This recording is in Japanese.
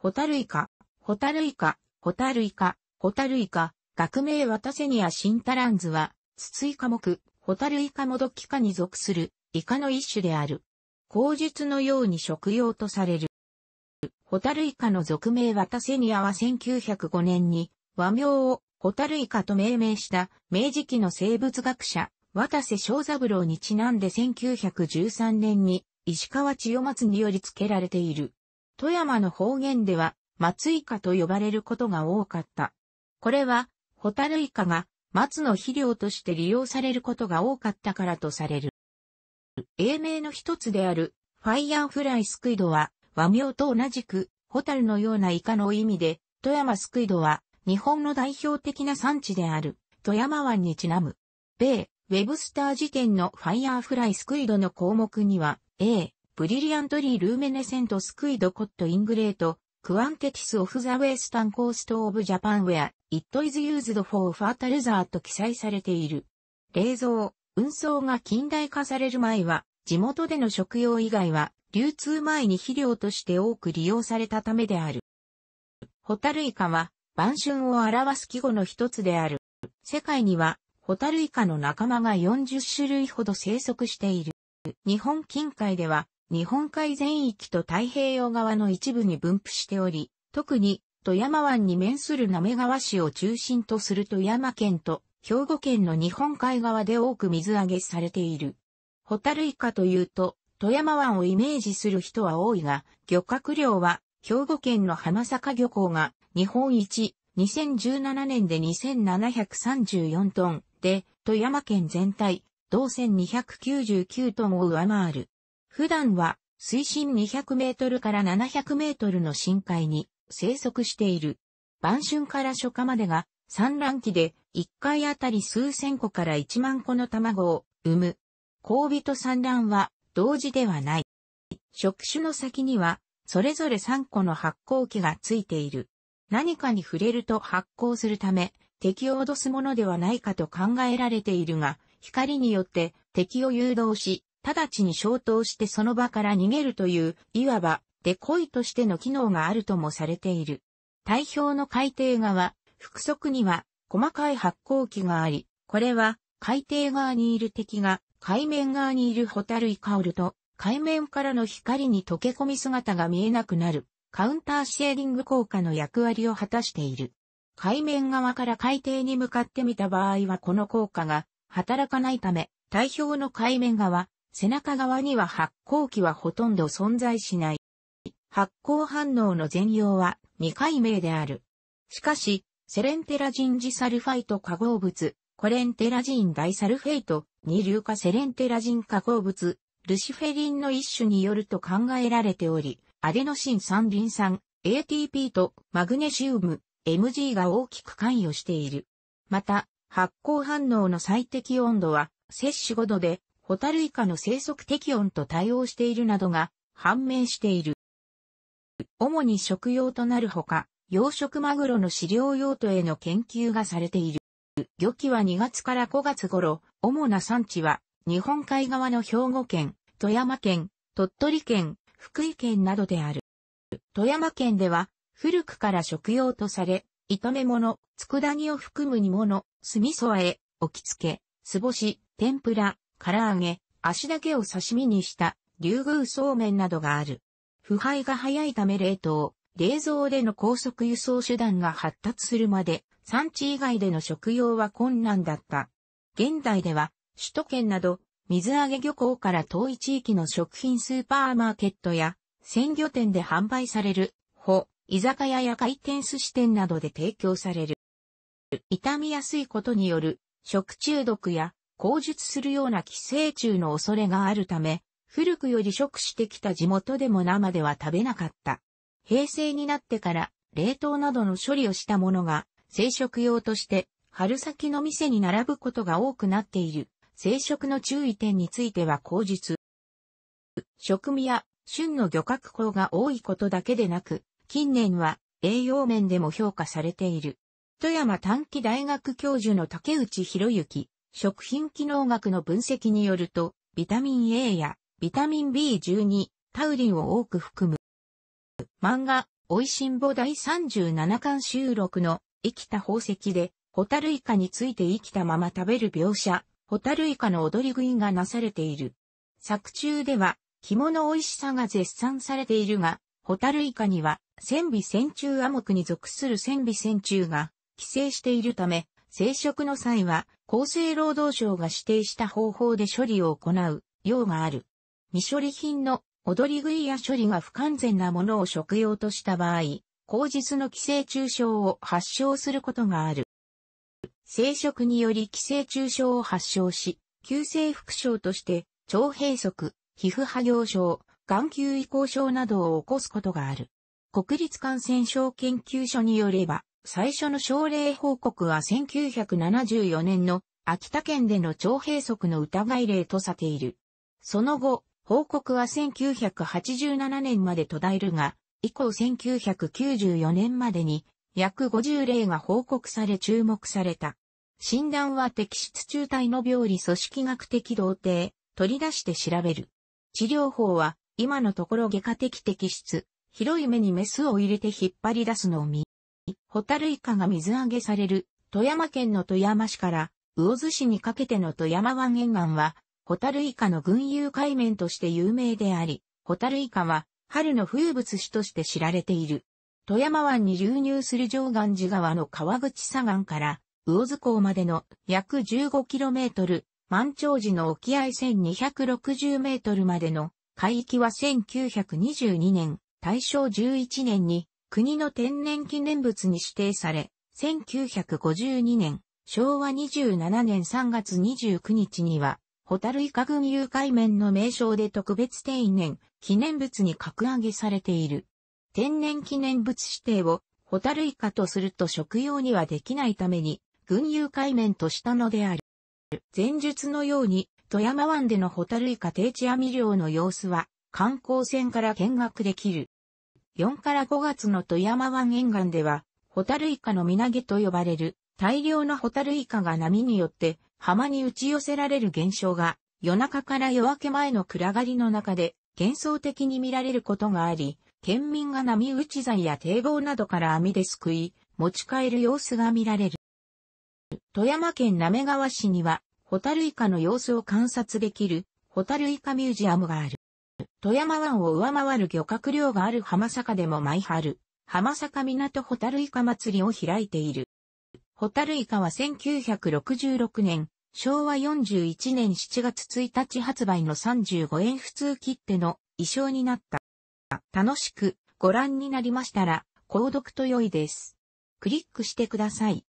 ホタルイカ、ホタルイカ、ホタルイカ、ホタルイカ、学名ワタセニアシンタランズは、筒イカ目、ホタルイカモドキ科に属する、イカの一種である。口述のように食用とされる。ホタルイカの属名ワタセニアは1905年に、和名をホタルイカと命名した明治期の生物学者、渡瀬正三郎にちなんで1913年に石川千代松により付けられている。富山の方言では松イカと呼ばれることが多かった。これは、ホタルイカが松の肥料として利用されることが多かったからとされる。英名の一つであるファイヤーフライスクイドは和名と同じくホタルのようなイカの意味で富山スクイドは日本の代表的な産地である富山湾にちなむ。米、ウェブスター辞典のファイヤーフライスクイドの項目には A、Brilliantly luminescent squid caught in great quantities off the western coast of Japan where it is used for fertilizer と記載されている。冷蔵、運送が近代化される前は、地元での食用以外は、流通前に肥料として多く利用されたためである。ホタルイカは、晩春を表す季語の一つである。世界には、ホタルイカの仲間が40種類ほど生息している。日本近海では、日本海全域と太平洋側の一部に分布しており、特に富山湾に面する滑川市を中心とする富山県と兵庫県の日本海側で多く水揚げされている。ホタルイカというと、富山湾をイメージする人は多いが、漁獲量は兵庫県の浜坂漁港が日本一、2017年で2734トンで、富山県全体、同1299トンを上回る。普段は水深200メートルから700メートルの深海に生息している。晩春から初夏までが産卵期で1回あたり数千個から1万個の卵を産む。交尾と産卵は同時ではない。触手の先にはそれぞれ3個の発光器がついている。何かに触れると発光するため敵を脅すものではないかと考えられているが、光によって敵を誘導し、直ちに消灯してその場から逃げるという、いわば、デコイとしての機能があるともされている。体表の海底側、腹側には細かい発光器があり、これは海底側にいる敵が海面側にいるホタルイカオルと海面からの光に溶け込み姿が見えなくなるカウンターシェーリング効果の役割を果たしている。海面側から海底に向かってみた場合はこの効果が働かないため、体表の海面側、背中側には発光器はほとんど存在しない。発光反応の全容は未解明である。しかし、セレンテラジンジサルファイト化合物、コレンテラジンダイサルフェイト、二硫化セレンテラジン化合物、ルシフェリンの一種によると考えられており、アデノシン三リン酸、ATP とマグネシウム、MG が大きく関与している。また、発光反応の最適温度は、摂氏5度でホタルイカの生息適温と対応しているなどが判明している。主に食用となるほか、養殖マグロの飼料用途への研究がされている。漁期は2月から5月頃、主な産地は日本海側の兵庫県、富山県、鳥取県、福井県などである。富山県では古くから食用とされ、炒め物、佃煮を含む煮物、酢味噌和え、置き付け、酢干し、天ぷら、唐揚げ、足だけを刺身にした竜宮そうめんなどがある。腐敗が早いため冷凍、冷蔵での高速輸送手段が発達するまで、産地以外での食用は困難だった。現代では、首都圏など、水揚げ漁港から遠い地域の食品スーパーマーケットや、鮮魚店で販売される、ほ、居酒屋や回転寿司店などで提供される。傷みやすいことによる食中毒や口述するような寄生虫の恐れがあるため、古くより食してきた地元でも生では食べなかった。平成になってから冷凍などの処理をしたものが生殖用として春先の店に並ぶことが多くなっている生殖の注意点については口述。食味や旬の漁獲口が多いことだけでなく、近年は栄養面でも評価されている。富山短期大学教授の竹内博之、食品機能学の分析によると、ビタミン A やビタミン B12、タウリンを多く含む。漫画、美味しんぼ第37巻収録の生きた宝石で、ホタルイカについて生きたまま食べる描写、ホタルイカの踊り食いがなされている。作中では、肝の美味しさが絶賛されているが、ホタルイカには、千尾線虫亜目に属する千尾線虫が寄生しているため、生殖の際は、厚生労働省が指定した方法で処理を行う、用がある。未処理品の踊り食いや処理が不完全なものを食用とした場合、口実の寄生虫症を発症することがある。生殖により寄生虫症を発症し、急性副症として、腸閉塞、皮膚破業症、眼球移行症などを起こすことがある。国立感染症研究所によれば、最初の症例報告は1974年の秋田県での腸閉塞の疑い例とさている。その後、報告は1987年まで途絶えるが、以降1994年までに約50例が報告され注目された。診断は摘出中体の病理組織学的動定、取り出して調べる。治療法は、今のところ外科的摘出、広い目にメスを入れて引っ張り出すのを見。ホタルイカが水揚げされる、富山県の富山市から、魚津市にかけての富山湾沿岸は、ホタルイカの群遊海面として有名であり、ホタルイカは、春の風物詩として知られている。富山湾に流入する上岸寺川の川口左岸から、魚津港までの約 15km、満潮時の沖合1260メートルまでの海域は1922年、大正11年に国の天然記念物に指定され、1952年、昭和27年3月29日には、ホタルイカ群遊海面の名称で特別天然記念物に格上げされている。天然記念物指定をホタルイカとすると食用にはできないために群遊海面としたのである。前述のように、富山湾でのホタルイカ定置網漁の様子は、観光船から見学できる。4から5月の富山湾沿岸では、ホタルイカの身投げと呼ばれる大量のホタルイカが波によって浜に打ち寄せられる現象が夜中から夜明け前の暗がりの中で幻想的に見られることがあり、県民が波打ち材や堤防などから網ですくい、持ち帰る様子が見られる。富山県滑川市には、ホタルイカの様子を観察できる、ホタルイカミュージアムがある。富山湾を上回る漁獲量がある浜坂でも毎春、浜坂港ホタルイカ祭りを開いている。ホタルイカは1966年、昭和41年7月1日発売の35円普通切手の衣装になった。楽しくご覧になりましたら、購読と良いです。クリックしてください。